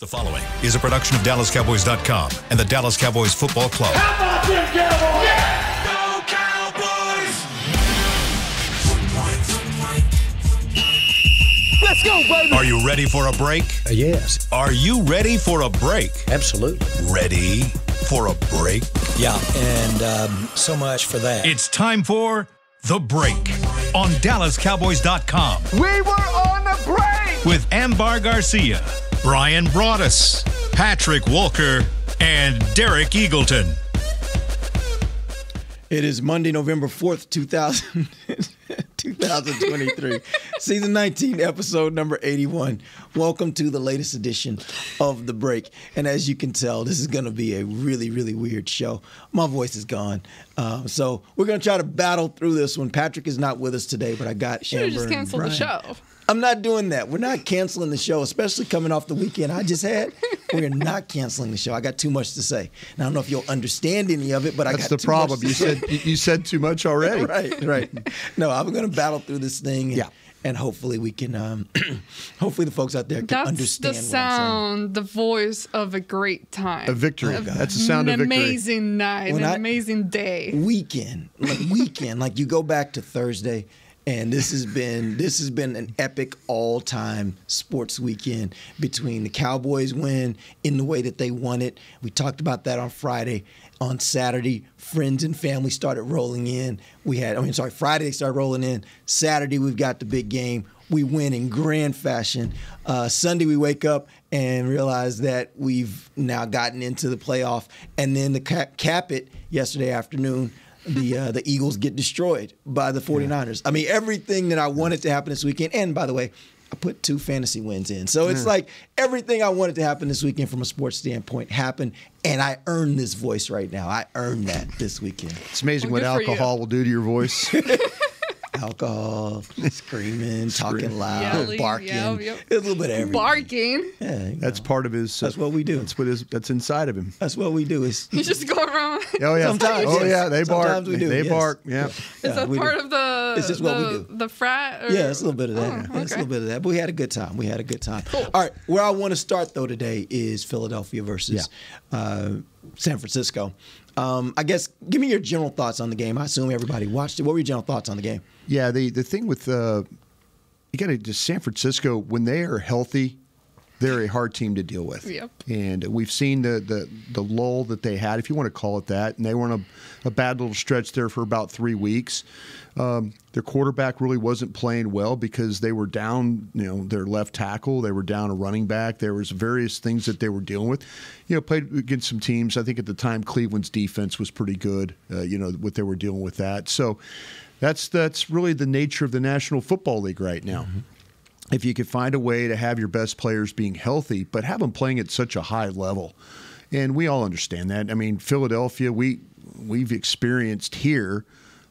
The following is a production of DallasCowboys.com and the Dallas Cowboys Football Club. How about them Cowboys? Yeah! Go Cowboys! Let's go, baby! Are you ready for a break? Uh, yes, Are you ready for a break? absolutely. Ready for a break? Yeah, and um, so much for that. It's time for The Break on DallasCowboys.com We were on the break! with Ambar Garcia, Bryan Broaddus, Patrick Walker, and Derek Eagleton. It is Monday, November 4th, 2000, 2023. Season 19, episode number 81. Welcome to the latest edition of The Break. And as you can tell, this is going to be a really, really weird show. My voice is gone. Um, so we're going to try to battle through this one. Patrick is not with us today, but I got Should have Ambar just and canceled the show. I'm not doing that. We're not canceling the show, especially coming off the weekend I just had. We're not canceling the show. I got too much to say. And I don't know if you'll understand any of it, but I got the too much problem. to You say. said you you said too much already. right, right. No, I'm going to battle through this thing. And, Yeah. And hopefully we can. Um, hopefully the folks out there can That's understand the what I'm sound, the voice of a great time. A victory. Of That's the sound an of victory. amazing night, When an I- amazing day. weekend, like weekend, like you go back to Thursday, and this has been this has been an epic all-time sports weekend between the Cowboys win in the way that they won it. We talked about that on Friday. On Saturday, friends and family started rolling in. We had, I mean, sorry, Friday they started rolling in. Saturday we've got the big game. We win in grand fashion. Uh, Sunday we wake up and realize that we've now gotten into the playoff, and then the cap, cap it yesterday afternoon the uh, the Eagles get destroyed by the 49ers. I mean, everything that I wanted to happen this weekend, and by the way, I put two fantasy wins in. So it's like everything I wanted to happen this weekend from a sports standpoint happened, and I earned this voice right now. I earned that this weekend. It's amazing Well, what good for you. alcohol will do to your voice. Alcohol, screaming, talking loud, Yelling, barking. yep, yep. A little bit of everything. Barking. Yeah, you That's part of his. uh, That's what we do. That's what is. That's inside of him. That's what we do. Is You just go around. Oh yeah. Sometimes, Oh yeah. They bark. Sometimes we do, They yes. bark. Yeah. Is Yeah, that we do. part of the It's just what we do. the frat? Or? Yeah, it's a little bit of that. Oh, It's a little bit of that. But we had a good time. We had a good time. Cool. All right, where I want to start though today is Philadelphia versus uh, San Francisco. Um, I guess give me your general thoughts on the game. I assume everybody watched it. What were your general thoughts on the game? Yeah. The the thing with uh, you got to San Francisco when they are healthy, they're a hard team to deal with. Yep. And we've seen the the the lull that they had, if you want to call it that, and they were on a, a bad little stretch there for about three weeks. Um, their quarterback really wasn't playing well because they were down, you know, their left tackle. They were down a running back. There was various things that they were dealing with. You know, played against some teams. I think at the time Cleveland's defense was pretty good. Uh, you know what they were dealing with that. So that's that's really the nature of the National Football League right now if you could find a way to have your best players being healthy, but have them playing at such a high level. And we all understand that. I mean, Philadelphia, we we've experienced here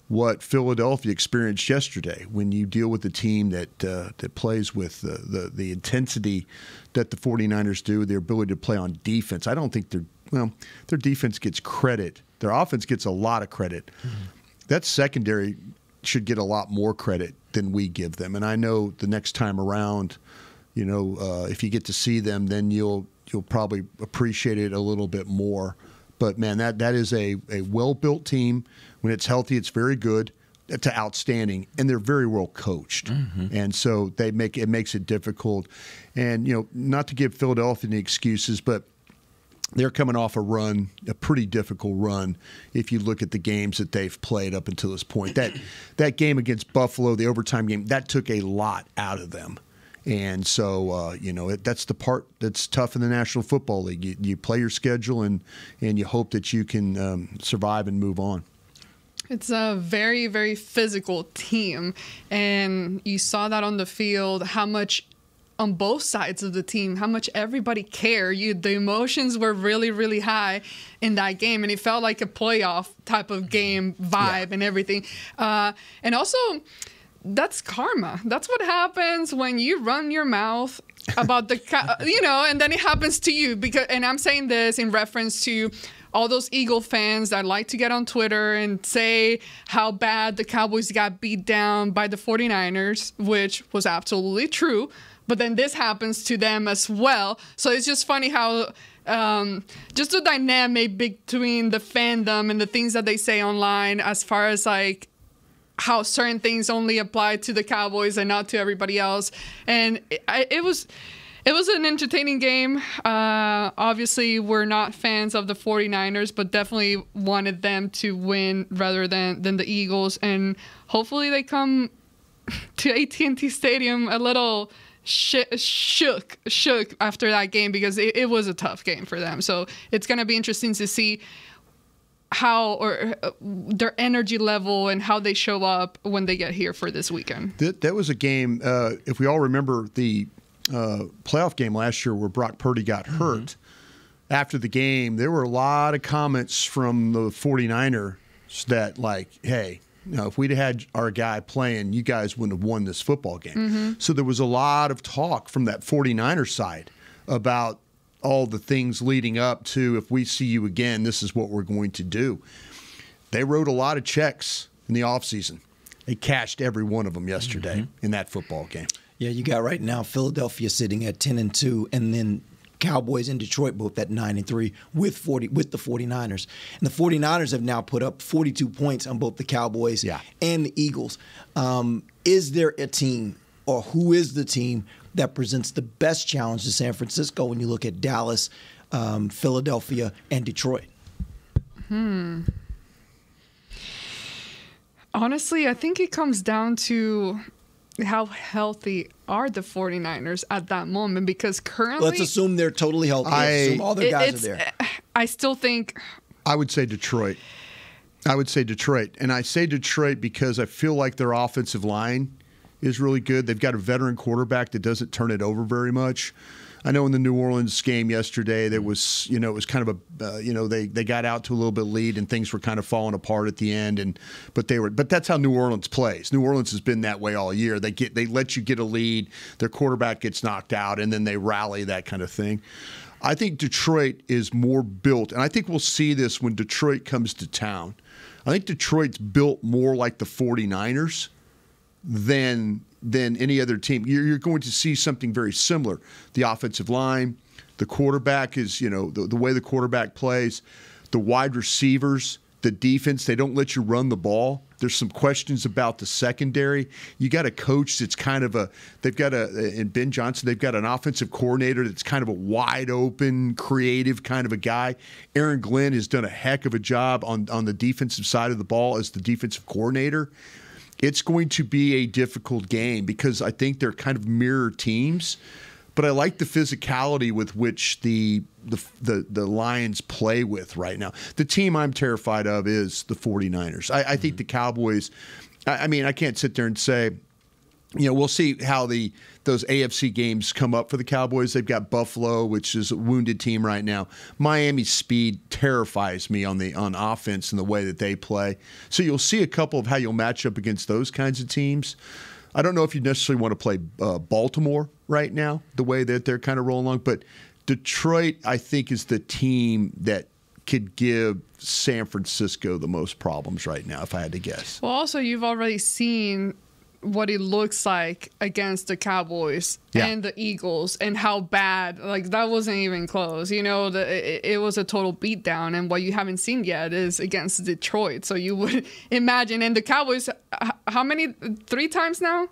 what Philadelphia experienced yesterday when you deal with a team that uh, that plays with the, the the intensity that the 49ers do, their ability to play on defense. I don't think their well, their defense gets credit. Their offense gets a lot of credit. That secondary should get a lot more credit than we give them. And I know the next time around, you know, uh, if you get to see them, then you'll you'll probably appreciate it a little bit more. But man, that that is a, a well built team. When it's healthy, it's very good to outstanding, and they're very well coached. And so they make it makes it difficult. And you know, not to give Philadelphia any excuses, but they're coming off a run, a pretty difficult run. If you look at the games that they've played up until this point, that that game against Buffalo, the overtime game, that took a lot out of them. And so, uh, you know, it, that's the part that's tough in the National Football League. You, you play your schedule and and you hope that you can um, survive and move on. It's a very, very physical team. And you saw that on the field, how much on both sides of the team, how much everybody cared. You the emotions were really, really high in that game. And it felt like a playoff type of game vibe and everything. Uh, and also that's karma. That's what happens when you run your mouth about the, you know, and then it happens to you. Because, and I'm saying this in reference to all those Eagle fans that like to get on Twitter and say how bad the Cowboys got beat down by the 49ers, which was absolutely true. But then this happens to them as well. So it's just funny how um, just the dynamic between the fandom and the things that they say online, as far as like how certain things only apply to the Cowboys and not to everybody else. And it, it was it was an entertaining game. Uh, obviously, we're not fans of the 49ers, but definitely wanted them to win rather than than the Eagles. And hopefully, they come to AT&T Stadium a little sh- shook shook after that game because it, it was a tough game for them. So it's gonna be interesting to see how or uh, their energy level and how they show up when they get here for this weekend. That, that was a game. Uh, if we all remember the uh, playoff game last year where Brock Purdy got hurt, after the game, there were a lot of comments from the 49ers that, like, hey, you know, if we'd had our guy playing, you guys wouldn't have won this football game. Mm-hmm. So there was a lot of talk from that 49er side about all the things leading up to if we see you again, this is what we're going to do. They wrote a lot of checks in the offseason. They cashed every one of them yesterday mm-hmm. in that football game. Yeah, you got right now Philadelphia sitting at 10 and 2 and then Cowboys and Detroit both at 9 and 3 with 40 with the 49ers. And the 49ers have now put up 42 points on both the Cowboys Yeah. and the Eagles. Um, is there a team or who is the team that presents the best challenge to San Francisco when you look at Dallas, um, Philadelphia, and Detroit? Hmm. Honestly, I think it comes down to how healthy are the 49ers at that moment because currently Let's assume they're totally healthy. Let's I- assume all their it- guys are there. Eh, I still think I would say Detroit. I would say Detroit. And I say Detroit because I feel like their offensive line is really good. They've got a veteran quarterback that doesn't turn it over very much. I know in the New Orleans game yesterday, there was, you know, it was kind of a, uh, you know, they they got out to a little bit lead and things were kind of falling apart at the end. And but they were, but that's how New Orleans plays. New Orleans has been that way all year. They get, they let you get a lead, their quarterback gets knocked out, and then they rally that kind of thing. I think Detroit is more built, and I think we'll see this when Detroit comes to town. I think Detroit's built more like the 49ers than than any other team. You're, you're going to see something very similar. The offensive line, the quarterback is, you know, the, the way the quarterback plays, the wide receivers, the defense, they don't let you run the ball. There's some questions about the secondary. You got a coach that's kind of a, they've got a, in Ben Johnson, they've got an offensive coordinator that's kind of a wide open, creative kind of a guy. Aaron Glenn has done a heck of a job on, on the defensive side of the ball as the defensive coordinator it's going to be a difficult game because I think they're kind of mirror teams. But I like the physicality with which the the the, the Lions play with right now. The team I'm terrified of is the 49ers. I, I think mm-hmm. the Cowboys. I, I mean, I can't sit there and say, you know, we'll see how the those AFC games come up for the Cowboys. They've got Buffalo, which is a wounded team right now. Miami's speed terrifies me on the on offense and the way that they play. So you'll see a couple of how you'll match up against those kinds of teams. I don't know if you necessarily want to play uh, Baltimore right now, the way that they're kind of rolling along, but Detroit, I think, is the team that could give San Francisco the most problems right now, if I had to guess. Well, also you've already seen what it looks like against the Cowboys Yeah. and the Eagles, and how bad. Like that wasn't even close. You know, the, it, it was a total beatdown. And what you haven't seen yet is against Detroit. So you would imagine. And the Cowboys, how many? Three times now,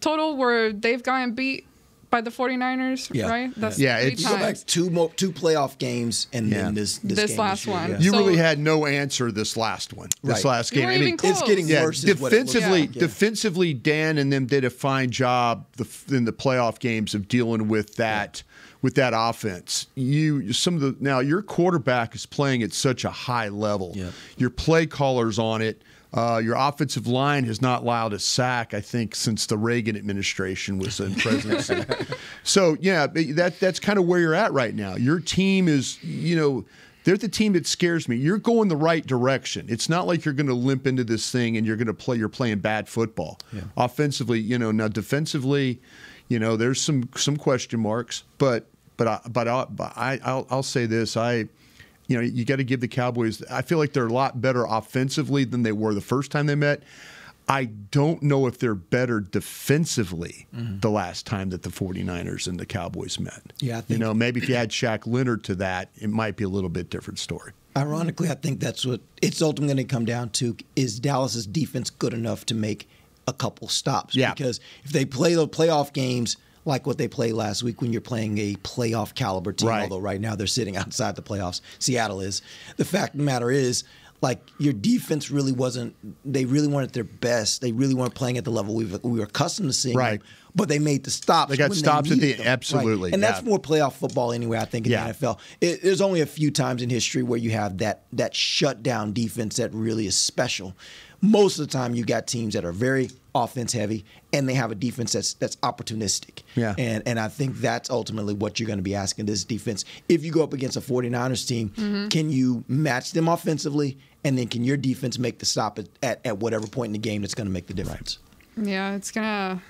total where they've gotten beat by the 49ers, Yeah. right? That's Yeah, three it's- You go back two mo- two playoff games and Yeah. then this this, This game last year, one. yeah. You So- really had no answer this last one. This Right. last You game. weren't I mean, even close. It's getting yeah, worse. is what it defensively, like, defensively, Dan and them did a fine job the, in the playoff games of dealing with that with that offense. You some of the now your quarterback is playing at such a high level. Yeah. Your play callers on it. Uh, your offensive line has not allowed a sack, I think, since the Reagan administration was in presidency. so yeah, that that's kind of where you're at right now. Your team is, you know, they're the team that scares me. You're going the right direction. It's not like you're going to limp into this thing and you're going to play. You're playing bad football. Offensively, you know, now defensively, you know, there's some some question marks, but but I, but I, but I I'll, I'll say this. I you know, you got to give the Cowboys. I feel like they're a lot better offensively than they were the first time they met. I don't know if they're better defensively mm-hmm. the last time that the 49ers and the Cowboys met. Yeah, I you know, maybe if you add Shaq Leonard to that, it might be a little bit different story. Ironically, I think that's what it's ultimately going to come down to: is Dallas's defense good enough to make a couple stops? Yeah. Because if they play the playoff games like what they played last week, when you're playing a playoff caliber team, Right. although right now they're sitting outside the playoffs, Seattle is. The fact of the matter is. Like your defense really wasn't. They really weren't at their best. They really weren't playing at the level we we were accustomed to seeing. Right. them, but they made the stops. They got stops at the- them. Right. absolutely, and that's more playoff football anyway. I think in Yeah. the NFL. It, there's only a few times in history where you have that that shutdown defense that really is special. Most of the time, you got teams that are very offense heavy and they have a defense that's that's opportunistic. Yeah. And and I think that's ultimately what you're going to be asking this defense. If you go up against a 49ers team, mm-hmm. can you match them offensively? And then can your defense make the stop at, at, at whatever point in the game that's going to make the difference? Yeah, it's gonna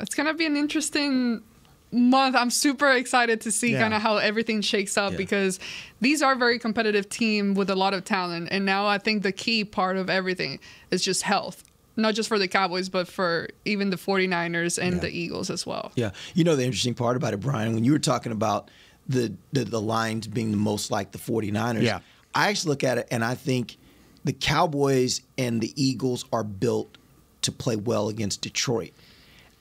it's gonna be an interesting month. I'm super excited to see Yeah. kind of how everything shakes up Yeah. because these are very competitive team with a lot of talent. And now I think the key part of everything is just health. Not just for the Cowboys, but for even the 49ers and the Eagles as well. Yeah, you know the interesting part about it, Bryan, when you were talking about the the, the Lions being the most like the 49ers, Yeah. I actually look at it and I think the Cowboys and the Eagles are built to play well against Detroit.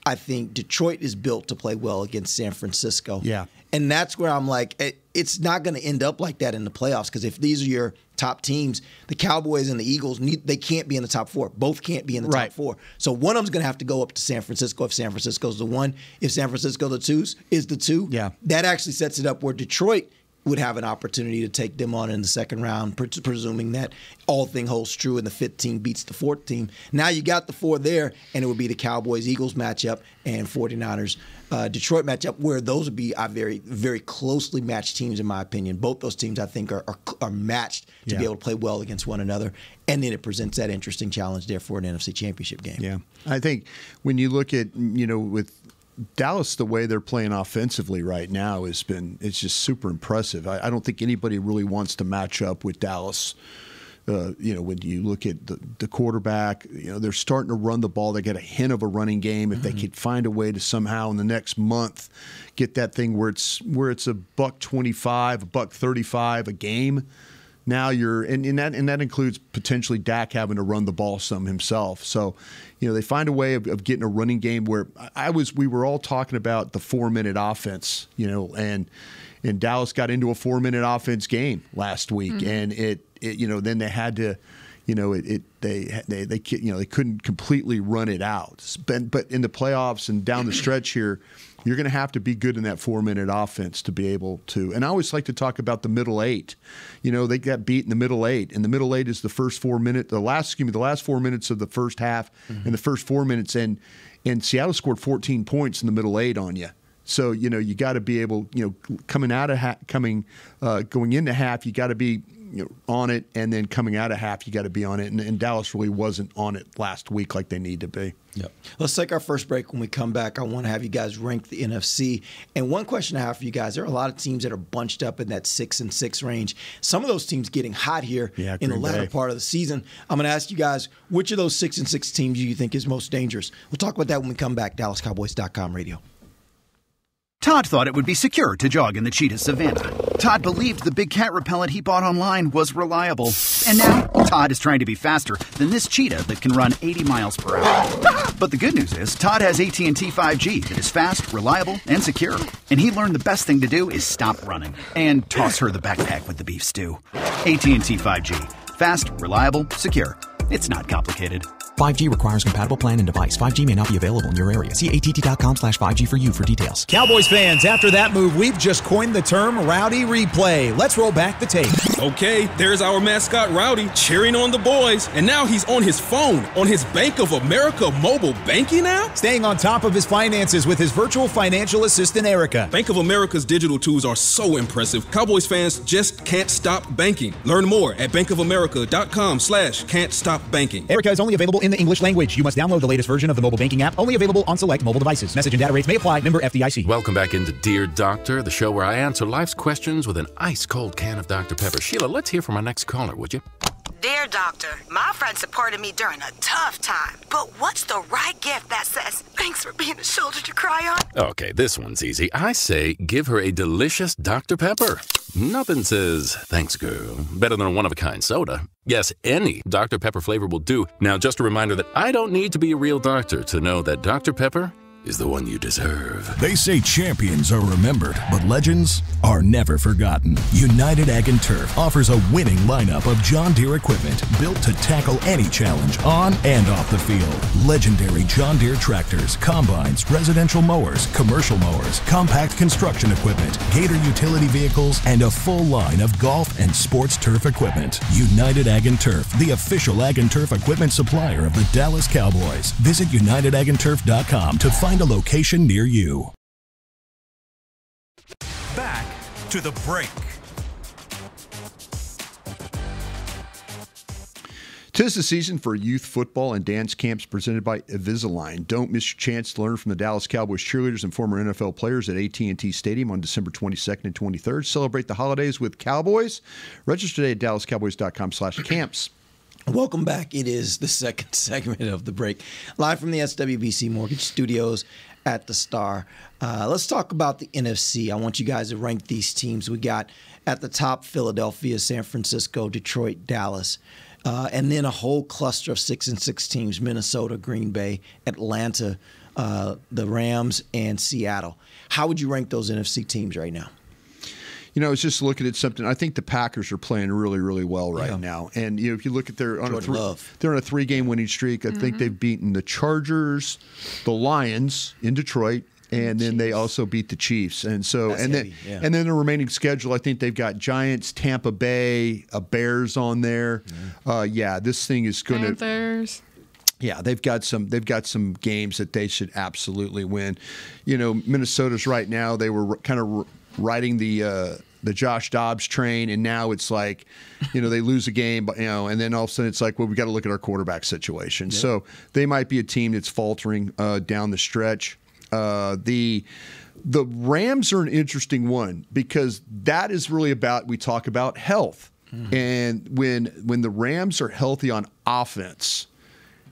I think Detroit is built to play well against San Francisco. Yeah. And that's where I'm like, it, it's not going to end up like that in the playoffs because if these are your top teams, the Cowboys and the Eagles, need, they can't be in the top four. Both can't be in the Right. top four. So one of them's going to have to go up to San Francisco if San Francisco's the one. If San Francisco the twos is the two, Yeah. that actually sets it up where Detroit would have an opportunity to take them on in the second round, pre- presuming that all thing holds true and the fifth team beats the fourth team. Now you got the four there, and it would be the Cowboys Eagles matchup and 49ers uh, Detroit matchup, where those would be uh, very, very closely matched teams, in my opinion. Both those teams, I think, are, are, are matched to be able to play well against one another. And then it presents that interesting challenge there for an NFC championship game. Yeah, I think when you look at you know with Dallas, the way they're playing offensively right now has been it's just super impressive. I, I don't think anybody really wants to match up with Dallas. Uh, you know, when you look at the, the quarterback, you know they're starting to run the ball. They get a hint of a running game. If they could find a way to somehow in the next month get that thing where it's where it's a buck twenty five, a buck thirty five a game, now you're and, and that and that includes potentially Dak having to run the ball some himself. So, you know, they find a way of, of getting a running game where I- was we were all talking about the four minute offense, you know, and and Dallas got into a four minute offense game last week, mm-hmm. and it, it you know then they had to. You know, it, it they they they you know they couldn't completely run it out. But but in the playoffs and down the stretch here, you're going to have to be good in that four minute offense to be able to. And I always like to talk about the middle eight. You know, they got beat in the middle eight, and the middle eight is the first four minutes, the last excuse me, the last four minutes of the first half, and the first four minutes, and and Seattle scored 14 points in the middle eight on you. So you know you got to be able, you know, coming out of ha- coming, uh, going into half, you got to be you know, on it, and then coming out of half, you got to be on it. And, and Dallas really wasn't on it last week like they need to be. Yep. Let's take our first break. When we come back, I want to have you guys rank the NFC. And one question I have for you guys: there are a lot of teams that are bunched up in that six and six range. Some of those teams getting hot here Yeah, in the latter Bay. part of the season. I'm going to ask you guys which of those six and six teams do you think is most dangerous. We'll talk about that when we come back. DallasCowboys.com radio. Todd thought it would be secure to jog in the cheetah savannah. Todd believed the big cat repellent he bought online was reliable. And now, Todd is trying to be faster than this cheetah that can run 80 miles per hour. But the good news is, Todd has AT&T 5G that is fast, reliable, and secure. And he learned the best thing to do is stop running and toss her the backpack with the beef stew. AT&T 5G. Fast, reliable, secure. It's not complicated. 5G requires compatible plan and device. 5G may not be available in your area. See att.com slash 5G for you for details. Cowboys fans, after that move, we've just coined the term rowdy replay. Let's roll back the tape. Okay, there's our mascot Rowdy cheering on the boys, and now he's on his phone on his Bank of America mobile banking app. Staying on top of his finances with his virtual financial assistant, Erica. Bank of America's digital tools are so impressive. Cowboys fans just can't stop banking. Learn more at bankofamerica.com slash can't stop banking. Erica is only available in the English language. You must download the latest version of the mobile banking app, only available on select mobile devices. Message and data rates may apply. Member FDIC. Welcome back into Dear Doctor, the show where I answer life's questions with an ice cold can of Dr. Pepper. Sheila, let's hear from our next caller, would you? Dear doctor, my friend supported me during a tough time. But what's the right gift that says, thanks for being a shoulder to cry on? Okay, this one's easy. I say give her a delicious Dr. Pepper. Nothing says, thanks, girl, better than a one of a kind soda. Yes, any Dr. Pepper flavor will do. Now, just a reminder that I don't need to be a real doctor to know that Dr. Pepper is the one you deserve. They say champions are remembered, but legends are never forgotten. United Ag and Turf offers a winning lineup of John Deere equipment built to tackle any challenge on and off the field. Legendary John Deere tractors, combines, residential mowers, commercial mowers, compact construction equipment, Gator utility vehicles, and a full line of golf and sports turf equipment. United Ag and Turf, the official Ag and Turf equipment supplier of the Dallas Cowboys. Visit unitedagandturf.com to find a location near you. Back to the break. Tis the season for youth football and dance camps presented by Invisalign. Don't miss your chance to learn from the Dallas Cowboys cheerleaders and former NFL players at AT&T Stadium on December 22nd and 23rd. Celebrate the holidays with Cowboys. Register today at dallascowboys.com/camps. Welcome back. It is the second segment of the break, live from the SWBC Mortgage Studios at the Star. Uh, let's talk about the NFC. I want you guys to rank these teams. We got at the top Philadelphia, San Francisco, Detroit, Dallas. Uh, and then a whole cluster of six and six teams Minnesota, Green Bay, Atlanta, uh, the Rams, and Seattle. How would you rank those NFC teams right now? You know, I was just looking at something. I think the Packers are playing really, really well right Yeah. now. And you know, if you look at their on a three, Love. they're on a three-game winning streak. I think they've beaten the Chargers, the Lions in Detroit, and then they also beat the Chiefs. And so, That's and heavy, then yeah. and then the remaining schedule, I think they've got Giants, Tampa Bay, a Bears on there. Uh, yeah, this thing is going to. Panthers. Yeah, they've got some. They've got some games that they should absolutely win. You know, Minnesota's right now. They were kind of riding the uh, the Josh Dobbs train, and now it's like, you know, they lose a game, but you know, and then all of a sudden it's like, well, we got to look at our quarterback situation. So they might be a team that's faltering uh, down the stretch. Uh, the the Rams are an interesting one because that is really about we talk about health, and when when the Rams are healthy on offense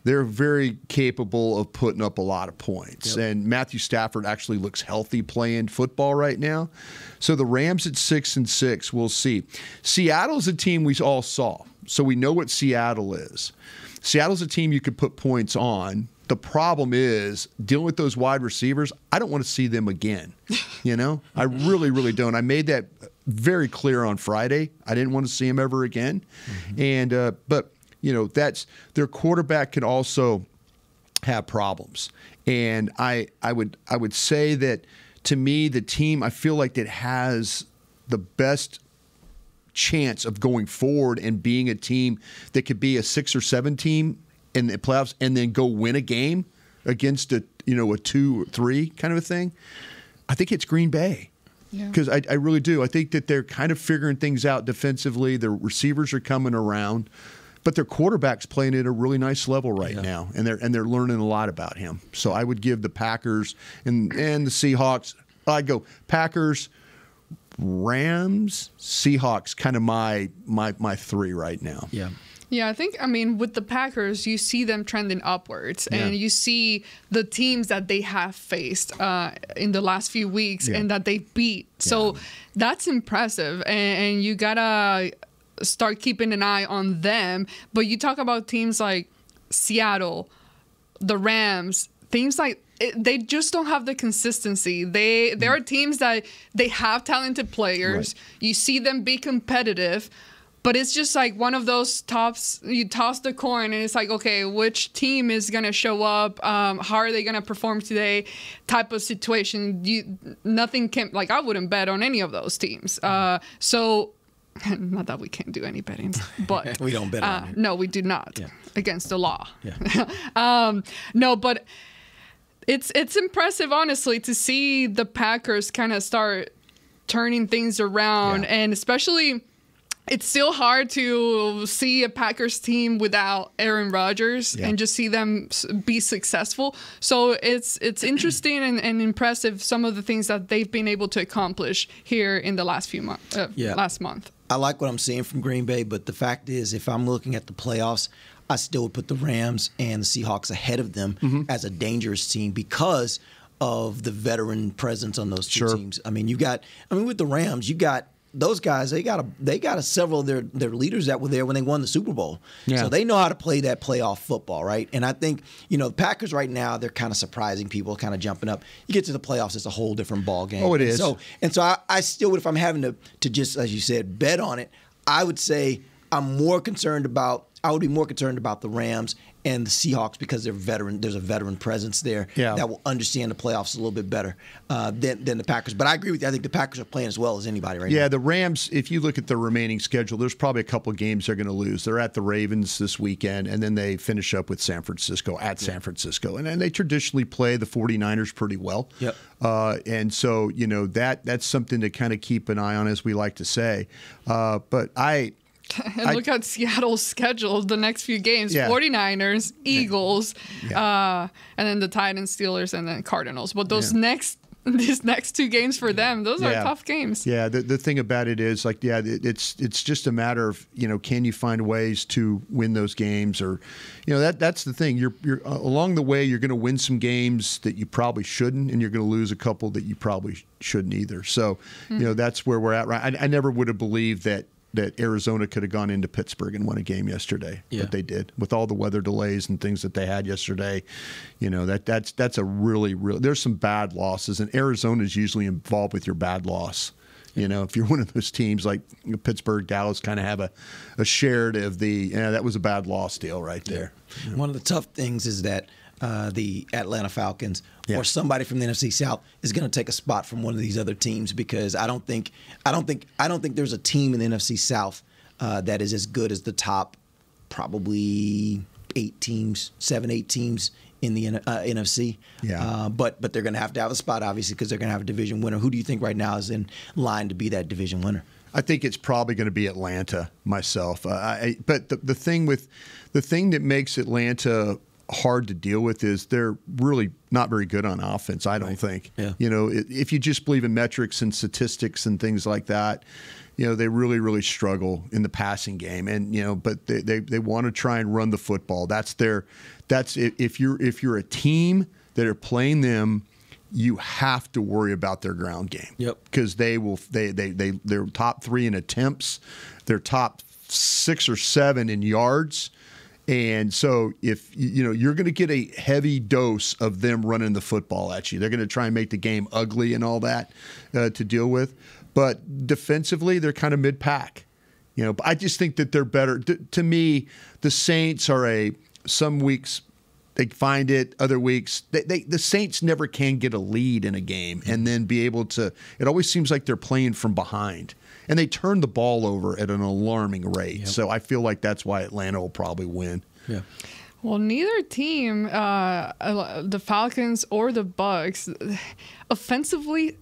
they're very capable of putting up a lot of points. And Matthew Stafford actually looks healthy playing football right now. So the Rams at six and six, we'll see. Seattle's a team we all saw, so we know what Seattle is. Seattle's a team you could put points on. The problem is dealing with those wide receivers. I don't want to see them again. You know, I really, really don't. I made that very clear on Friday. I didn't want to see him ever again. And uh, but you know that's their quarterback can also have problems. And I I would I would say that to me the team I feel like that has the best chance of going forward and being a team that could be a six or seven team in the playoffs and then go win a game against a you know a two or three kind of a thing. I think it's Green Bay because I, I really do. I think that they're kind of figuring things out defensively. Their receivers are coming around, but their quarterback's playing at a really nice level right now, and they're and they're learning a lot about him. So I would give the Packers and and the Seahawks. I'd go Packers, Rams, Seahawks. Kind of my my my three right now. Yeah. Yeah, I think I mean with the Packers, you see them trending upwards, and you see the teams that they have faced uh, in the last few weeks Yeah. and that they beat. So that's impressive, and, and you gotta start keeping an eye on them. But you talk about teams like Seattle, the Rams, teams like it, they just don't have the consistency. They there are teams that they have talented players. You see them be competitive, but it's just like one of those tops. You toss the coin, and it's like, okay, which team is gonna show up? Um, how are they gonna perform today? Type of situation. You nothing can like I wouldn't bet on any of those teams. Uh, so. Not that we can't do any betting, but We don't bet uh. No, we do not against the law. Yeah. um, no, but it's it's impressive, honestly, to see the Packers kind of start turning things around, and especially it's still hard to see a Packers team without Aaron Rodgers Yeah. and just see them be successful. So it's it's interesting and, and impressive some of the things that they've been able to accomplish here in the last few months, uh, Yeah. last month. I like what I'm seeing from Green Bay, but the fact is, if I'm looking at the playoffs, I still would put the Rams and the Seahawks ahead of them Mm-hmm. as a dangerous team because of the veteran presence on those two Sure. teams. I mean, you got, I mean, with the Rams, you got those guys. They got a, they got a, several of their their leaders that were there when they won the Super Bowl. Yeah. So they know how to play that playoff football, right? And I think you know the Packers right now they're kind of surprising people, kind of jumping up. You get to the playoffs, it's a whole different ball game. Oh, it is. And. So and so I, I still would, if I'm having to, to just, as you said, bet on it, I would say I'm more concerned about, I would be more concerned about the Rams and the Seahawks because they're veteran. There's a veteran presence there Yeah. that will understand the playoffs a little bit better uh, than, than the Packers. But I agree with you. I think the Packers are playing as well as anybody right Yeah, now. Yeah, the Rams, if you look at the remaining schedule, there's probably a couple of games they're going to lose. They're at the Ravens this weekend, and then they finish up with San Francisco at San Francisco. And, and they traditionally play the 49ers pretty well. Yep. Uh, and so, you know, that that's something to kind of keep an eye on, as we like to say. Uh, but I. And I- look at Seattle's schedule the next few games Yeah. 49ers, Eagles, uh, and then the Titans, Steelers, and then Cardinals. But those Yeah. next these next two games for them, those are tough games. Yeah, the, the thing about it is like yeah, it, it's it's just a matter of you know can you find ways to win those games or you know that that's the thing. You're you're uh, along the way you're going to win some games that you probably shouldn't, and you're going to lose a couple that you probably shouldn't either. So you know that's where we're at. Right, I, I never would have believed that. That Arizona could have gone into Pittsburgh and won a game yesterday, Yeah. but they did with all the weather delays and things that they had yesterday. You know that that's that's a really real. There's some bad losses, and Arizona is usually involved with your bad loss. You know, if you're one of those teams like Pittsburgh, Dallas, kind of have a, a shared of the, yeah, that was a bad loss deal right there. One of the tough things is that uh, the Atlanta Falcons Yeah. or somebody from the NFC South is going to take a spot from one of these other teams because I don't think I don't think I don't think there's a team in the NFC South uh, that is as good as the top probably eight teams, seven, eight teams in the uh, NFC. Yeah. Uh, but but they're going to have to have a spot obviously because they're going to have a division winner. Who do you think right now is in line to be that division winner? I think it's probably going to be Atlanta myself. Uh, I, but the, the thing with the thing that makes Atlanta hard to deal with is they're really not very good on offense. I don't think. Yeah. You know, if you just believe in metrics and statistics and things like that, you know, they really really struggle in the passing game. And you know, but they they, they want to try and run the football. That's their. That's if you're if you're a team that are playing them you have to worry about their ground game. Yep. Because they will they they they they're top three in attempts, they're top six or seven in yards. And so if you know you're going to get a heavy dose of them running the football at you, they're going to try and make the game ugly and all that uh, to deal with. But defensively, they're kind of mid pack. You know, but I just think that they're better. To, to me, the Saints are a some weeks they find it, other weeks they, they the Saints never can get a lead in a game and then be able to. It always seems like they're playing from behind, and they turn the ball over at an alarming rate. So I feel like that's why Atlanta will probably win. Yeah. Well, neither team, uh, the Falcons or the Bucks, offensively,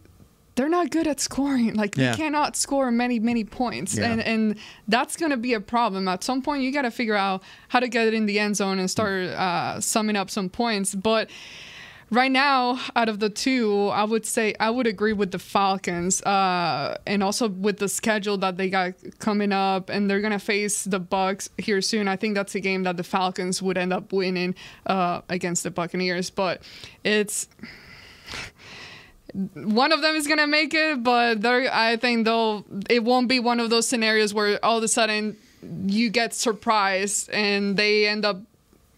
they're not good at scoring. Like Yeah. they cannot score many, many points, Yeah. and and that's gonna be a problem. At some point, you got to figure out how to get it in the end zone and start uh, summing up some points. But right now, out of the two, I would say I would agree with the Falcons, uh, and also with the schedule that they got coming up, and they're gonna face the Bucks here soon. I think that's a game that the Falcons would end up winning uh, against the Buccaneers, but it's. One of them is gonna make it, but I think they'll. It won't be one of those scenarios where all of a sudden you get surprised and they end up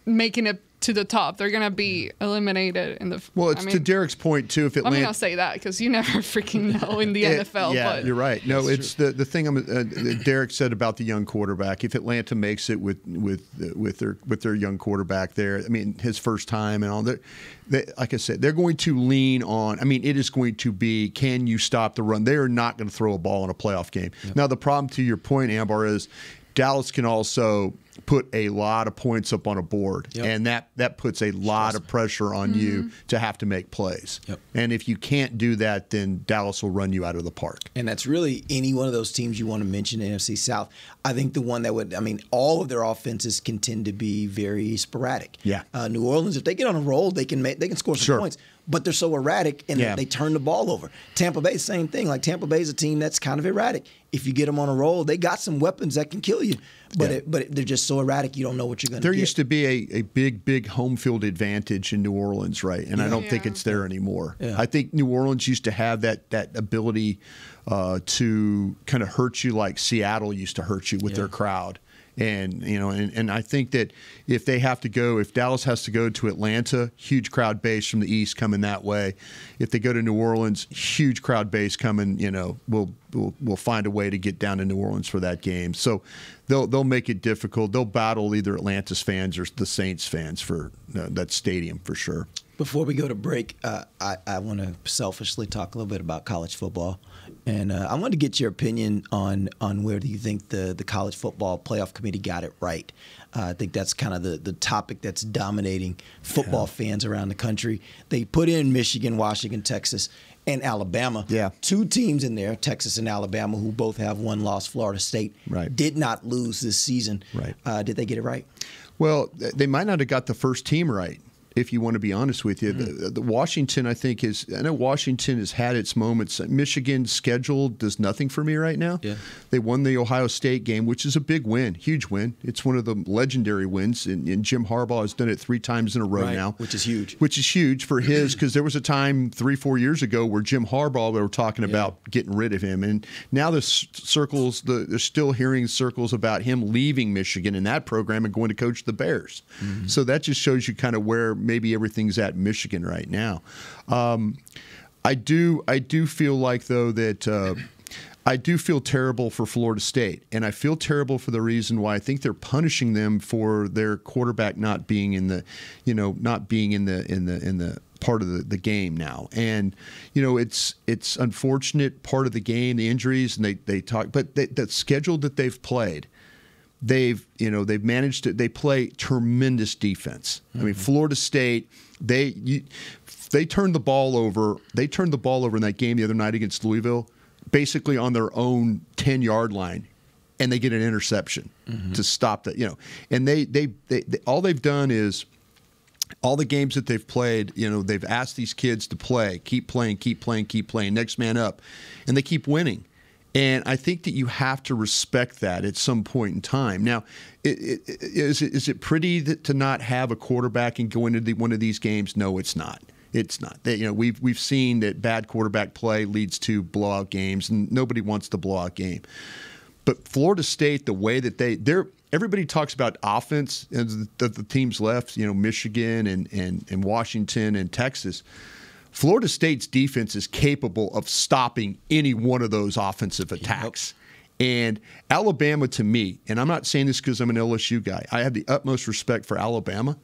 making it to the top. They're gonna be eliminated in the. Well, it's I to Derek's point too. If Let me Atlanta, not say that because you never freaking know in the It- NFL. Yeah, but you're right. No, it's the the thing I'm, uh, Derek said about the young quarterback. If Atlanta makes it with with uh, with their with their young quarterback there, I mean his first time and all that. They, like I said, they're going to lean on. I mean, it is going to be can you stop the run? They are not going to throw a ball in a playoff game. Now, the problem to your point, Ambar, is Dallas can also put a lot of points up on a board, Yep. and that that puts a lot of pressure on you to have to make plays. Yep. And if you can't do that, then Dallas will run you out of the park. And that's really any one of those teams you want to mention in NFC South. I think the one that would, I mean, all of their offenses can tend to be very sporadic. Yeah. Uh, New Orleans, if they get on a roll, they can make, they can score some Sure. points, but they're so erratic and Yeah. they turn the ball over. Tampa Bay, same thing. Like Tampa Bay is a team that's kind of erratic. If you get them on a roll, they got some weapons that can kill you, but Yeah. it, but they're just so erratic you don't know what you're going to do. There get. used to be a, a big, big home field advantage in New Orleans, right? And I don't think it's there anymore. Yeah. I think New Orleans used to have that that ability uh, to kind of hurt you like Seattle used to hurt you with their crowd. And you know, and, and I think that if they have to go, if Dallas has to go to Atlanta, huge crowd base from the east coming that way. If they go to New Orleans, huge crowd base coming. You know, we'll we'll, we'll find a way to get down to New Orleans for that game. So they'll they'll make it difficult. They'll battle either Atlanta's fans or the Saints fans for uh, that stadium for sure. Before we go to break, uh, I, I want to selfishly talk a little bit about college football, and uh, I want to get your opinion on on where do you think the the college football playoff committee got it right. Uh, I think that's kind of the the topic that's dominating football fans around the country. They put in Michigan, Washington, Texas, and Alabama. Yeah. two teams in there, Texas and Alabama, who both have one loss. Florida State Right. did not lose this season. Right. Uh, did they get it right? Well, they might not have got the first team right. If you want to be honest with you, mm-hmm. the, the Washington, I think is. I know Washington has had its moments. Michigan's schedule does nothing for me right now. Yeah. They won the Ohio State game, which is a big win, huge win. It's one of the legendary wins, and, and Jim Harbaugh has done it three times in a row Right, now, which is huge. Which is huge for his because there was a time three, four years ago where Jim Harbaugh we were talking about getting rid of him, and now there's circles. The, there's still hearing circles about him leaving Michigan in that program and going to coach the Bears. Mm-hmm. So that just shows you kind of where maybe everything's at Michigan right now. Um, I do I do feel like though that. Uh, I do feel terrible for Florida State, and I feel terrible for the reason why I think they're punishing them for their quarterback not being in the, you know, not being in the in the in the part of the, the game now. And you know, it's it's unfortunate part of the game, the injuries, and they they talk, but they, the schedule that they've played, they've you know they've managed to they play tremendous defense. I mean, mm-hmm. Florida State they you, they turned the ball over. They turned the ball over in that game the other night against Louisville, basically on their own ten yard line, and they get an interception mm-hmm. to stop that. You know, and they they, they they all they've done is all the games that they've played, you know, they've asked these kids to play, keep playing, keep playing, keep playing, next man up, and they keep winning. And I think that you have to respect that at some point in time. Now, it, it, is it is it pretty that, to not have a quarterback and go into the, one of these games? No, it's not. It's not. That you know we've we've seen that bad quarterback play leads to blowout games, and nobody wants the blowout game. But Florida State, the way that they they're everybody talks about offense and the, the teams left, you know, Michigan and, and and Washington and Texas. Florida State's defense is capable of stopping any one of those offensive attacks. And Alabama, to me, and I'm not saying this because I'm an LSU guy, I have the utmost respect for Alabama,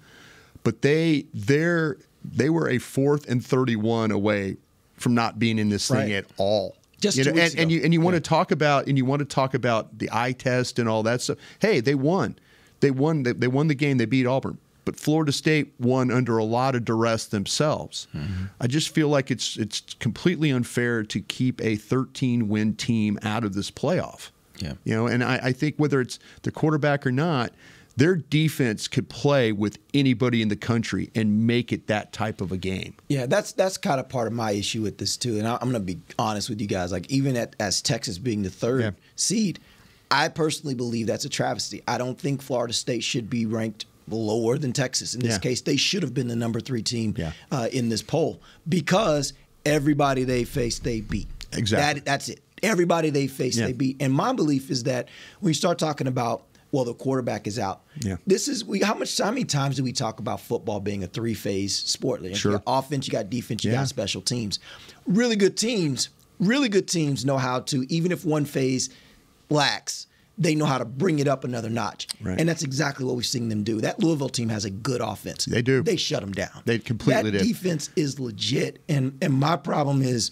but they they're they were a fourth and 31 away from not being in this thing at all. Just you know, and, and you and you want to talk about and you want to talk about the eye test and all that stuff. Hey, they won. They won. They, they won the game. They beat Auburn. But Florida State won under a lot of duress themselves. Mm-hmm. I just feel like it's it's completely unfair to keep a 13 win team out of this playoff. Yeah. You know, and I, I think whether it's the quarterback or not, their defense could play with anybody in the country and make it that type of a game. Yeah, that's that's kind of part of my issue with this too. And I, I'm going to be honest with you guys. Like even at, as Texas being the third Yeah. seed, I personally believe that's a travesty. I don't think Florida State should be ranked lower than Texas. In this Yeah. case, they should have been the number three team Yeah. uh, in this poll because everybody they faced, they beat. Exactly. That, that's it. Everybody they faced, Yeah. they beat. And my belief is that when you start talking about well, the quarterback is out. Yeah. This is we. How much? How many times do we talk about football being a three-phase sport? Like, Sure. You got offense, you got defense, you got special teams. Really good teams. Really good teams know how to even if one phase lacks, they know how to bring it up another notch. Right. And that's exactly what we've seen them do. That Louisville team has a good offense. They do. They shut them down. They completely that did. defense is legit. And and my problem is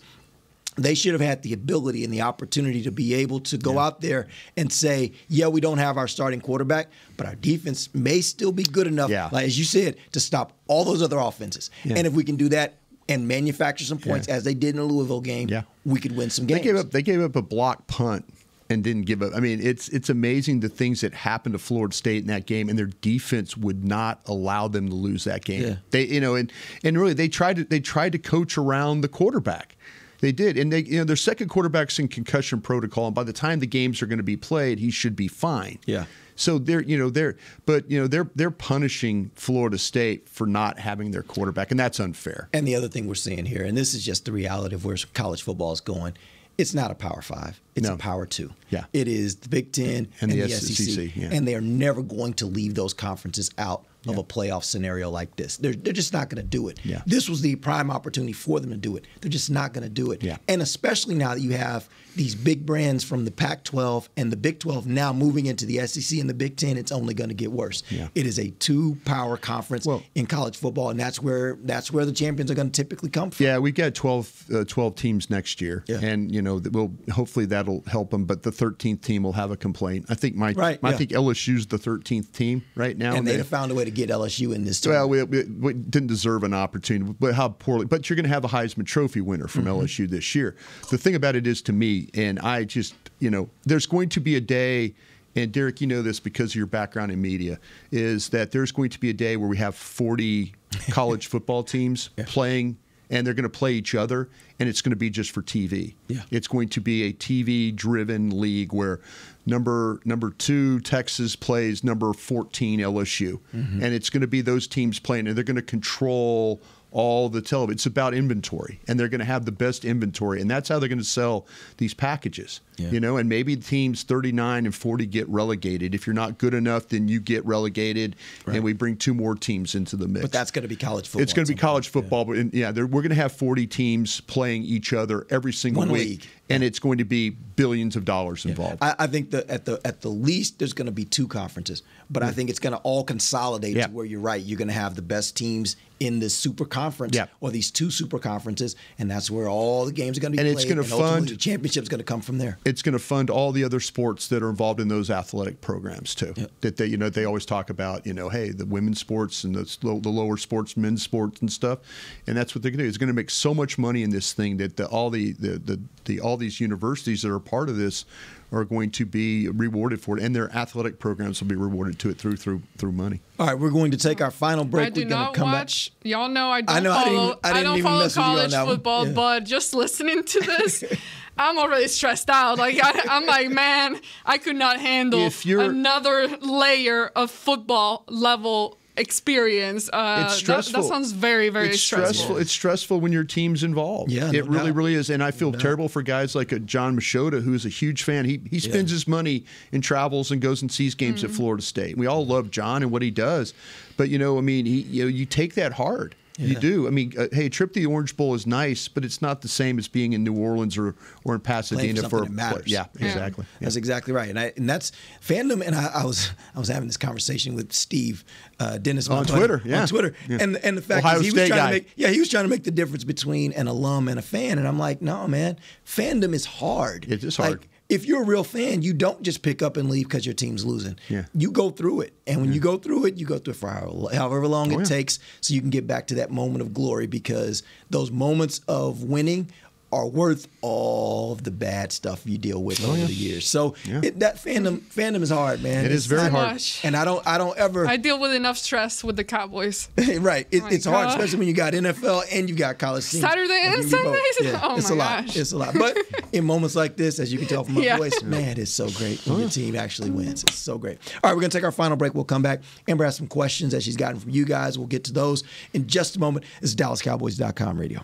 they should have had the ability and the opportunity to be able to go out there and say, yeah, we don't have our starting quarterback, but our defense may still be good enough, Yeah. like as you said, to stop all those other offenses. Yeah. And if we can do that and manufacture some points as they did in the Louisville game, Yeah. we could win some games. They gave up. They gave up a block punt and didn't give up. I mean, it's it's amazing the things that happened to Florida State in that game, and their defense would not allow them to lose that game. Yeah. They, you know, and and really they tried to they tried to coach around the quarterback. They did, and they you know their second quarterback's in concussion protocol, and by the time the games are going to be played, he should be fine. Yeah. So they're you know they're but you know they're they're punishing Florida State for not having their quarterback, and that's unfair. And the other thing we're seeing here, and this is just the reality of where college football is going, it's not a Power Five. It's No. a Power Two. Yeah. It is the Big Ten And and, the the, SEC. SEC, yeah. And they are never going to leave those conferences out of a playoff scenario like this. They're, they're just not going to do it. Yeah. This was the prime opportunity for them to do it. They're just not going to do it. Yeah. And especially now that you have these big brands from the Pac 12 and the Big 12 now moving into the SEC and the Big 10, it's only going to get worse. Yeah. It is a two power conference in college football, and that's where that's where the champions are going to typically come from. Yeah, we've got 12, uh, 12 teams next year, and you know that we'll hopefully that'll help them. But the thirteenth team will have a complaint. I think my, Right, I yeah. think LSU's the thirteenth team right now. and they'd They- have found a way to get LSU in this. well, tournament. we, we, we didn't deserve an opportunity, but how poorly. But you're going to have a Heisman Trophy winner from Mm-hmm. LSU this year. The thing about it is, to me, and I just, you know, there's going to be a day. And Derek, you know this because of your background in media, is that there's going to be a day where we have 40 college football teams playing, and they're going to play each other, and it's going to be just for TV. Yeah. It's going to be a TV-driven league where number number two Texas plays number 14 LSU, Mm-hmm. and it's going to be those teams playing, and they're going to control all the television. It's about inventory, and they're going to have the best inventory, and that's how they're going to sell these packages. Yeah. You know, and maybe teams 39 and 40 get relegated. If you're not good enough, then you get relegated, and we bring two more teams into the mix. but that's going to be college football. It's going to be college football, but and, yeah, we're going to have 40 teams playing each other every single One week, league. And it's going to be billions of dollars involved. I, I think that at the at the least there's going to be two conferences, but I think it's going to all consolidate Yeah. to where you're right. You're going to have the best teams in this super conference Yeah. or these two super conferences, and that's where all the games are going to be And played. it's gonna ultimately fund- the championship's going to come from there. it's going to fund all the other sports that are involved in those athletic programs too. That they, you know, they always talk about, you know, hey, the women's sports and the, the lower sports, men's sports and stuff, and that's what they're going to do. It's going to make so much money in this thing that the, all the, the the the all these universities that are part of this are going to be rewarded for it, and their athletic programs will be rewarded to it through through through money. All right, we're going to take our final break. I do we're not come watch. Y'all know I don't I know, I didn't follow. even- I didn't don't even follow mess with you college football, Yeah. but just listening to this, I'm already stressed out. Like I, I'm like, man, I could not handle If another layer of football level experience. Uh, it's that- stressful. That, sounds very, very it's stressful. It's stressful when your team's involved. Yeah, it no really, doubt. really is. And I feel terrible for guys like a Jon Machota, who's a huge fan. He he spends his money and travels and goes and sees games at Florida State. We all love John and what he does, but you know, I mean, he you know, you take that hard. You do. I mean, uh, hey, a trip to the Orange Bowl is nice, but it's not the same as being in New Orleans or, or in Playing Pasadena for for, something that matters. Yeah, exactly. Yeah. That's exactly right, and I, and that's fandom. And I, I was I was having this conversation with Steve uh, Dennis my On buddy, Twitter, yeah. on Twitter, Yeah. and and the fact Ohio is he State was trying guy. to make yeah he was trying to make the difference between an alum and a fan, and I'm like, no man, fandom is hard. It is hard. Like, if you're a real fan, you don't just pick up and leave because your team's losing. Yeah. You go through it. And when you go through it, you go through it for however however long Oh, it yeah. takes so you can get back to that moment of glory because those moments of winning are worth all of the bad stuff you deal with oh, over the years. So Oh, Yeah. it, that fandom fandom is hard, man. It is It's very hard. Gosh. And I don't I don't ever I deal with enough stress with the Cowboys. right. It, Oh my it's hard, especially when you got NFL and you got college teams. Saturday Like, and you can be both. Oh it's my a lot. gosh. It's a lot. But in moments like this, as you can tell from my Yeah. voice, man, it's so great when oh, your team actually wins. It's so great. All right, we're gonna take our final break. We'll come back. Ambar has some questions that she's gotten from you guys. We'll get to those in just a moment. This is DallasCowboys.com radio.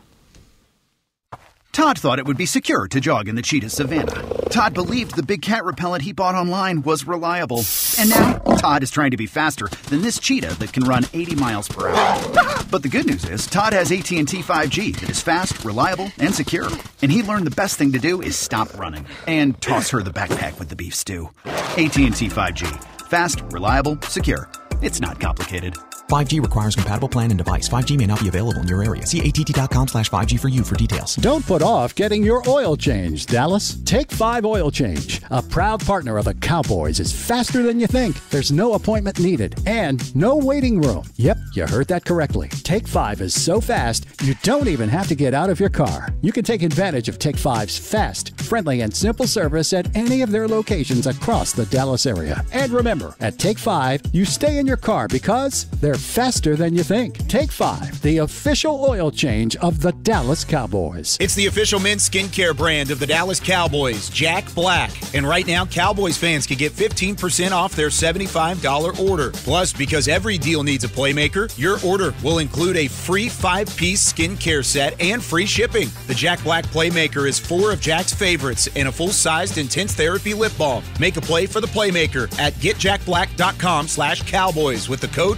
Todd thought it would be secure to jog in the cheetah savannah. Todd believed the big cat repellent he bought online was reliable. And now, Todd is trying to be faster than this cheetah that can run 80 miles per hour. But the good news is, Todd has AT&T 5G that is fast, reliable, and secure. And he learned the best thing to do is stop running and toss her the backpack with the beef stew. AT&T 5G. Fast, reliable, secure. It's not complicated. 5G requires compatible plan and device. 5G may not be available in your area. See att.com slash 5G for you for details. Don't put off getting your oil change, Dallas. Take 5 Oil Change, a proud partner of the Cowboys, is faster than you think. There's no appointment needed and no waiting room. Yep, you heard that correctly. Take 5 is so fast, you don't even have to get out of your car. You can take advantage of Take 5's fast, friendly, and simple service at any of their locations across the Dallas area. And remember, at Take 5, you stay in your car because they're faster than you think. Take 5, the official oil change of the Dallas Cowboys. It's the official men's skincare brand of the Dallas Cowboys, Jack Black. And right now, Cowboys fans can get 15% off their $75 order. Plus, because every deal needs a playmaker, your order will include a free five piece skincare set and free shipping. The Jack Black Playmaker is four of Jack's favorites and a full sized intense therapy lip balm. Make a play for the Playmaker at getjackblack.com slash cowboys with the code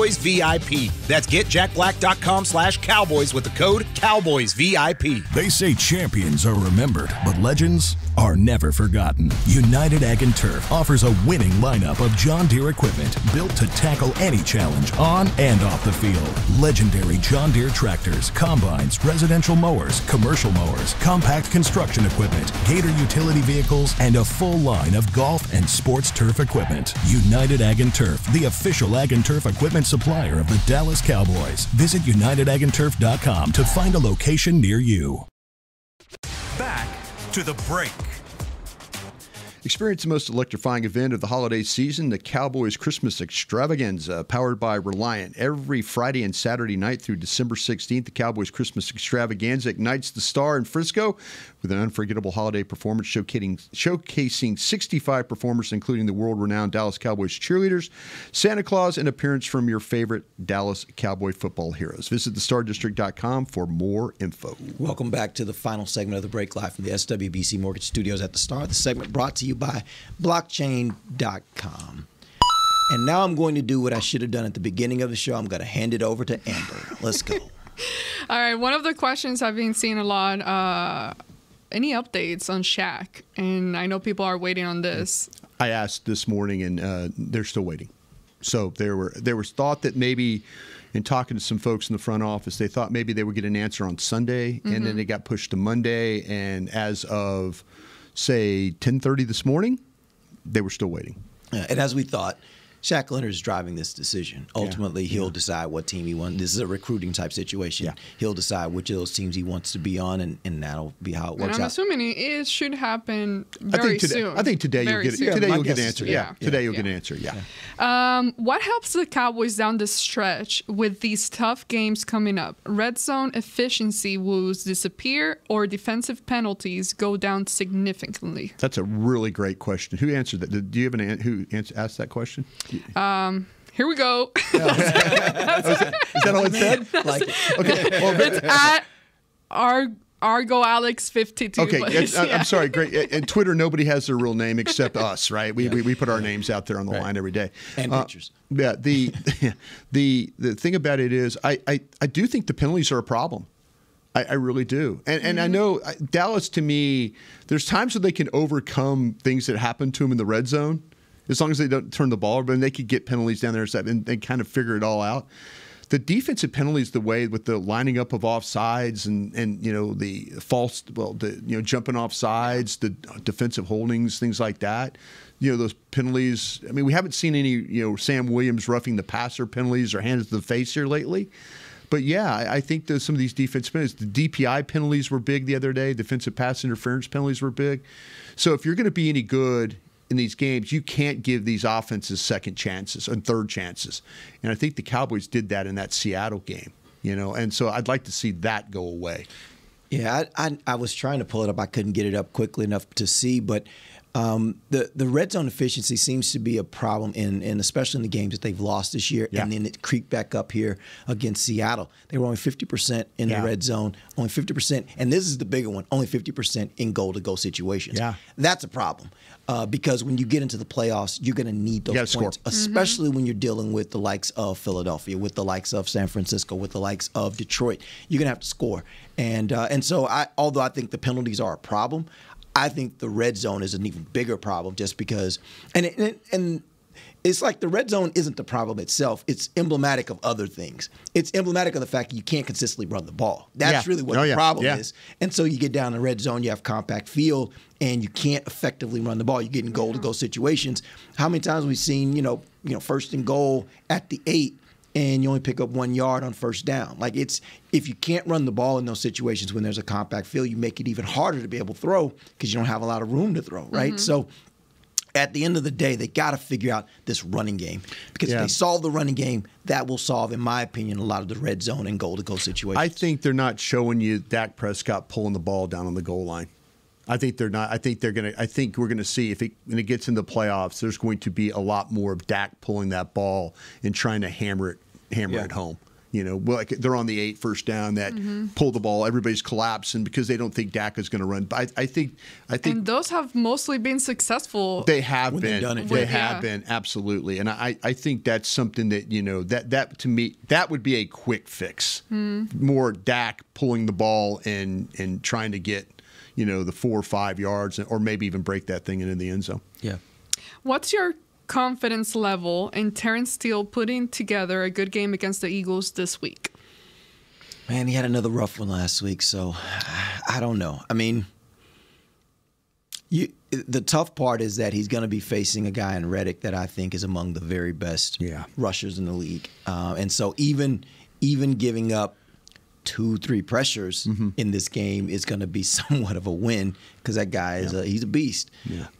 CowboysVIP. That's getjackblack.com slash cowboys with the code CowboysVIP. They say champions are remembered, but legends are never forgotten. United Ag and Turf offers a winning lineup of John Deere equipment built to tackle any challenge on and off the field. Legendary John Deere tractors, combines, residential mowers, commercial mowers, compact construction equipment, Gator utility vehicles, and a full line of golf and sports turf equipment. United Ag and Turf, the official Ag and Turf equipment supplier of the Dallas Cowboys. Visit UnitedAgAndTurf.com to find a location near you. Back to the break. Experience the most electrifying event of the holiday season, the Cowboys Christmas Extravaganza, powered by Reliant. Every Friday and Saturday night through December 16th, the Cowboys Christmas Extravaganza ignites the star in Frisco with an unforgettable holiday performance showcasing, showcasing 65 performers, including the world renowned Dallas Cowboys cheerleaders, Santa Claus, and appearance from your favorite Dallas Cowboy football heroes. Visit thestardistrict.com for more info. Welcome back to the final segment of the break live from the SWBC Mortgage Studios at the Star. The segment brought to you by blockchain.com. And now I'm going to do what I should have done at the beginning of the show. I'm going to hand it over to Ambar. Let's go. All right, one of the questions I've been seeing a lot. Uh, any updates on Shaq? And I know people are waiting on this. I asked this morning, and uh, they're still waiting. So there were there was thought that maybe, in talking to some folks in the front office, they thought maybe they would get an answer on Sunday, mm-hmm. and then it got pushed to Monday. And as of say 10:30 this morning, they were still waiting. Uh, and as we thought, Shaq Leonard is driving this decision. Ultimately, yeah. he'll yeah. decide what team he wants. This is a recruiting type situation. Yeah. He'll decide which of those teams he wants to be on, and, and that'll be how it works. And I'm out. assuming it should happen very I think today, soon. I think today very you'll get soon. today you'll get an answer. Yeah, today you'll get an answer. Yeah. Um, what helps the Cowboys down the stretch with these tough games coming up? Red zone efficiency woes disappear, or defensive penalties go down significantly? That's a really great question. Who answered that? Do you have an who asked that question? Um, here we go. is, that all it said? like it. Okay. Well, it's at our Argo Alex 52. Okay, yeah. I'm sorry. Great. And Twitter, nobody has their real name except us, right? We, yeah. we, we, put our names out there on the right. line every day. And uh, pictures. Yeah. The, the, the thing about it is, I, I, I do think the penalties are a problem. I, I really do. And, mm-hmm. and I mm-hmm. know Dallas, to me, there's times where they can overcome things that happen to them in the red zone as long as they don't turn the ball over, and they could get penalties down there and, stuff, and they kind of figure it all out. The defensive penalties, the way with the lining up of offsides and and you know the false, well, the you know jumping off sides, the defensive holdings, things like that. You know those penalties. I mean, we haven't seen any you know Sam Williams roughing the passer penalties or hands to the face here lately. But yeah, I think that some of these defensive penalties, the DPI penalties were big the other day. Defensive pass interference penalties were big. So if you're going to be any good in these games, you can't give these offenses second chances and third chances. And I think the Cowboys did that in that Seattle game, you know, and so I'd like to see that go away. Yeah, I, I, I was trying to pull it up. I couldn't get it up quickly enough to see, but um, the the red zone efficiency seems to be a problem in, in especially in the games that they've lost this year, yeah. and then it creeped back up here against Seattle. They were only fifty percent in yeah. the red zone, only fifty percent, and this is the bigger one, only fifty percent in goal to go situations. Yeah, that's a problem uh, because when you get into the playoffs, you're going to need those points, score. especially mm-hmm. when you're dealing with the likes of Philadelphia, with the likes of San Francisco, with the likes of Detroit. You're going to have to score, and uh, and so I, although I think the penalties are a problem, I think the red zone is an even bigger problem just because, and and, and it's like the red zone isn't the problem itself. It's emblematic of other things. It's emblematic of the fact that you can't consistently run the ball. That's Yeah. really what Oh, the yeah. problem Yeah. is. And so you get down the red zone, you have compact field, and you can't effectively run the ball. You get in goal to go situations. How many times we've seen, you know, you know, first and goal at the eight, and you only pick up one yard on first down. Like it's if you can't run the ball in those situations when there's a compact field, you make it even harder to be able to throw because you don't have a lot of room to throw, right? Mhm. So at the end of the day, they got to figure out this running game because Yeah. if they solve the running game, that will solve, in my opinion, a lot of the red zone and goal to go situations. I think they're not showing you Dak Prescott pulling the ball down on the goal line. I think they're not. I think they're gonna. I think we're gonna see if it when it gets into the playoffs, there's going to be a lot more of Dak pulling that ball and trying to hammer it, hammer Yeah. it home. You know, well, like they're on the eight first down that Mhm. pull the ball. Everybody's collapsing because they don't think Dak is going to run. But I, I think, I think And those have mostly been successful. they have when been. they've done it. They Yeah. have been absolutely, and I, I think that's something that you know that that to me that would be a quick fix. Hmm. More Dak pulling the ball and and trying to get you know the four or five yards, or maybe even break that thing into the end zone. Yeah. What's your confidence level in Terence Steele putting together a good game against the Eagles this week? Man, he had another rough one last week, so I don't know. I mean, you the tough part is that he's going to be facing a guy in Reddick that I think is among the very best rushers in the league, uh, and so even even giving up two three pressures in this game is going to be somewhat of a win because that guy is a, he's a beast.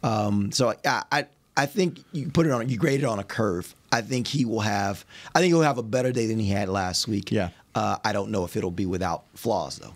Um, so I, I I think you put it on you grade it on a curve. I think he will have I think he'll have a better day than he had last week. Yeah. Uh, I don't know if it'll be without flaws though.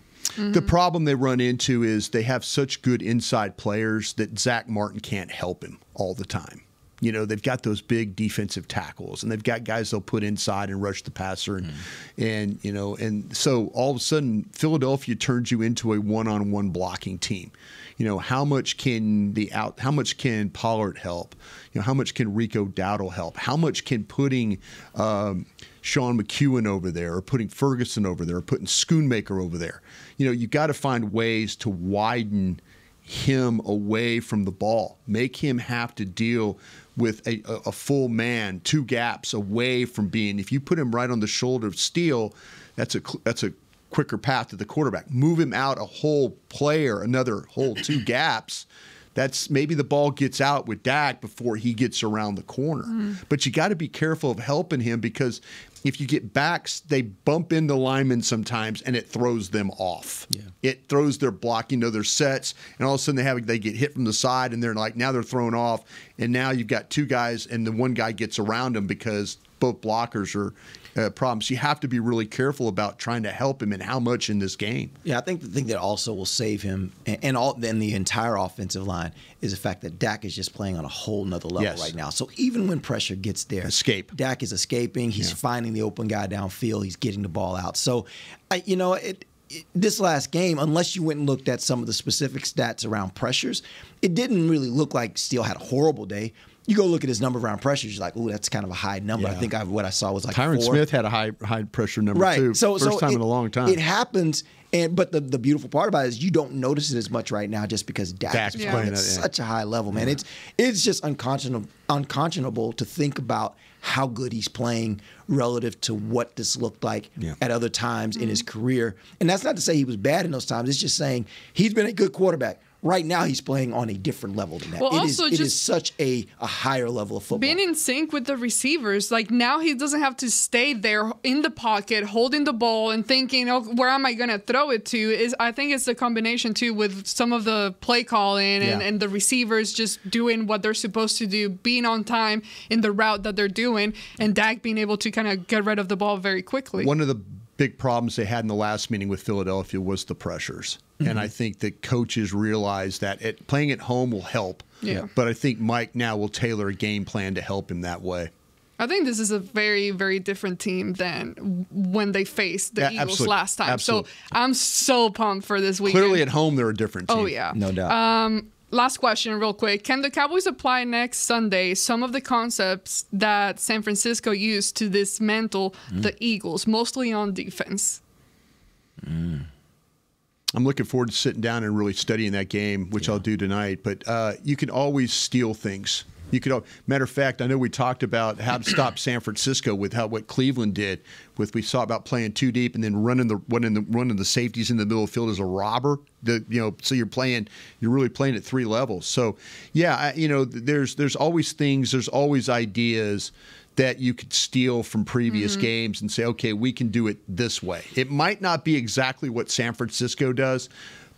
The problem they run into is they have such good inside players that Zack Martin can't help him all the time. You know, they've got those big defensive tackles and they've got guys they'll put inside and rush the passer and and you know, and so all of a sudden Philadelphia turns you into a one-on-one blocking team. You know, how much can the out how much can Pollard help? You know, how much can Rico Dowdle help? How much can putting um, Sean McKeon over there, or putting Ferguson over there, or putting Schoonmaker over there. You know, you've got to find ways to widen him away from the ball, make him have to deal with a, a, full man, two gaps away from being. If you put him right on the shoulder of Steele, that's a that's a quicker path to the quarterback. Move him out a whole player, another whole two gaps. That's maybe the ball gets out with Dak before he gets around the corner. Mm. But you got to be careful of helping him because if you get backs, they bump into linemen sometimes and it throws them off. Yeah. It throws their blocking to their sets, and all of a sudden they have they get hit from the side and they're like now they're thrown off, and now you've got two guys and the one guy gets around them because both blockers are uh, problems. You have to be really careful about trying to help him and how much in this game. Yeah, I think the thing that also will save him and, and all then the entire offensive line is the fact that Dak is just playing on a whole nother level Yes. right now. So even when pressure gets there, escape. Dak is escaping. He's finding the open guy downfield. He's getting the ball out. So, I, you know, it, it, this last game, unless you went and looked at some of the specific stats around pressures, it didn't really look like Steele had a horrible day. You go look at his number around pressures, you're like, ooh, that's kind of a high number. I think I, what I saw was like Tyron four. Smith had a high high pressure number right. too. So, first so time it, in a long time. It happens, and but the, the beautiful part about it is you don't notice it as much right now, just because Dak Dak's is playing playing it, at yeah. such a high level, man. It's it's just unconscionable unconscionable to think about how good he's playing relative to what this looked like at other times in his mm-hmm. career. And that's not to say he was bad in those times. It's just saying he's been a good quarterback. Right now, he's playing on a different level than that. Well, It is- also it is just- such a, a higher level of football. Being in sync with the receivers, like now he doesn't have to stay there in the pocket, holding the ball and thinking, "Oh, where am I going to throw it to?" Is I think it's the combination too with some of the play calling and, Yeah. and the receivers just doing what they're supposed to do, being on time in the route that they're doing, and Dak being able to kind of get rid of the ball very quickly. One of the big problems they had in the last meeting with Philadelphia was the pressures. Mhm. And I think that coaches realize that it, playing at home will help. Yeah. But I think Mike now will tailor a game plan to help him that way. I think this is a very, very different team than when they faced the Yeah, Eagles absolute- last time. absolute. So I'm so pumped for this weekend. Clearly at home, they're a different team. Oh yeah, No doubt. Um, last question, real quick: Can the Cowboys apply next Sunday some of the concepts that San Francisco used to dismantle Mm. the Eagles, mostly on defense? I'm looking forward to sitting down and really studying that game, which I'll do tonight. But uh, you can always steal things You could. Matter of fact, I know we talked about how to stop San Francisco with how what Cleveland did. With we saw about playing too deep and then running the running the running the safeties in the middle of the field as a robber. The you know, so you're playing, you're really playing at three levels. So yeah, I, you know, there's there's always things, there's always ideas that you could steal from previous Mm-hmm. Mhm. games and say, okay, we can do it this way. It might not be exactly what San Francisco does,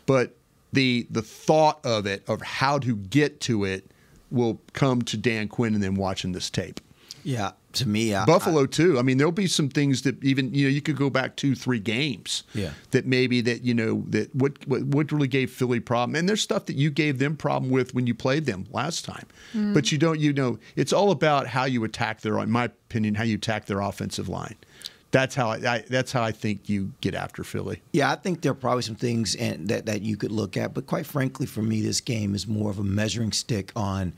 but the the thought of it, of how to get to it, will come to Dan Quinn and then watching this tape. Yeah, to me, I, Buffalo too. I mean, there'll be some things that even you know you could go back two, three games. Yeah. That maybe that you know that what what, what really gave Philly problem, and there's stuff that you gave them problem with when you played them last time. Mm. But you don't, you know, it's all about how you attack their, in my opinion, how you attack their offensive line. That's how I, I that's how I think you get after Philly. Yeah, I think there are probably some things and that, that you could look at, but quite frankly, for me, this game is more of a measuring stick on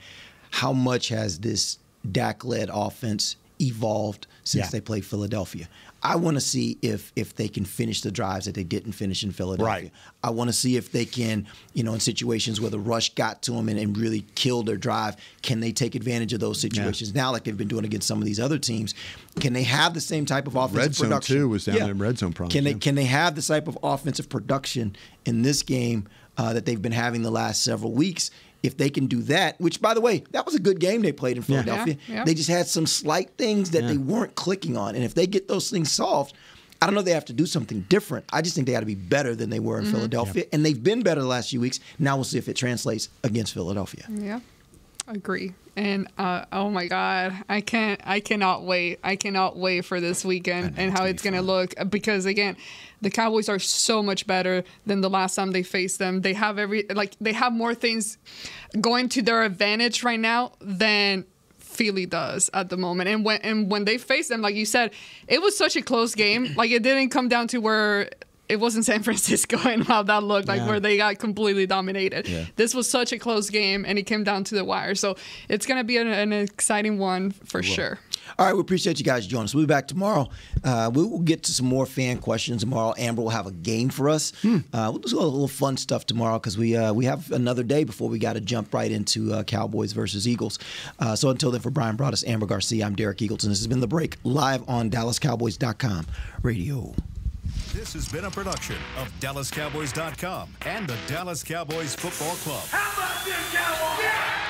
how much has this Dak-led offense evolved since Yeah. they played Philadelphia. I want to see if if they can finish the drives that they didn't finish in Philadelphia. Right. I want to see if they can, you know, in situations where the rush got to them and, and really killed their drive, can they take advantage of those situations now, like they've been doing against some of these other teams? Can they have the same type of offensive Red zone production? too was down there in red zone problems. Can they yeah. can they have the type of offensive production in this game uh, that they've been having the last several weeks? If they can do that, which by the way, that was a good game they played in Philadelphia. Yeah, yeah. They just had some slight things that Yeah. they weren't clicking on, and if they get those things solved. I don't know they have to do something different. I just think they got to be better than they were in Mhm. Philadelphia, and they've been better the last few weeks. Now we'll see if it translates against Philadelphia. Yeah, agree. And uh, oh my God, I can't, I cannot wait. I cannot wait for this weekend and how it's gonna look because again, the Cowboys are so much better than the last time they faced them. They have every like they have more things going to their advantage right now than Philly does at the moment. And when and when they faced them, like you said, it was such a close game. Like it didn't come down to where it wasn't San Francisco and how that looked like Yeah. where they got completely dominated. Yeah. This was such a close game and it came down to the wire. So it's gonna be an, an exciting one for sure. All right, we appreciate you guys joining us. We'll be back tomorrow. Uh, we will get to some more fan questions tomorrow. Ambar will have a game for us. Uh, we'll do a little fun stuff tomorrow because we uh, we have another day before we got to jump right into uh, Cowboys versus Eagles. Uh, so until then, for Bryan Broaddus, Ambar Garcia, I'm Derek Eagleton. This has been The Break, live on DallasCowboys.com radio. This has been a production of DallasCowboys.com and the Dallas Cowboys Football Club. How about this, Cowboys? Yeah!